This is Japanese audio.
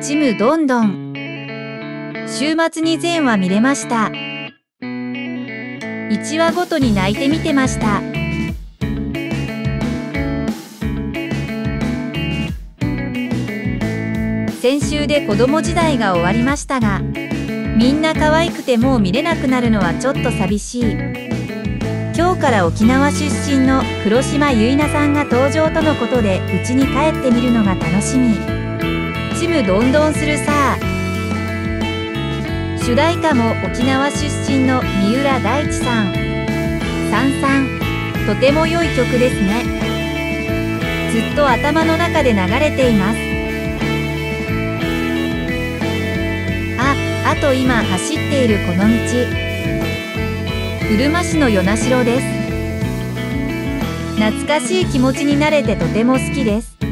ちむどんどん。週末に全話見れました。1話ごとに泣いて見てました。先週で子供時代が終わりましたが、みんな可愛くてもう見れなくなるのはちょっと寂しい。今日から沖縄出身の黒島結菜さんが登場とのことで家に帰ってみるのが楽しみ。むどんどんするさ主題歌も沖縄出身の三浦大知さん。さんさん、とても良い曲ですね。ずっと頭の中で流れています。あ、あと今走っているこの道。うるま市の与那城です。懐かしい気持ちになれてとても好きです。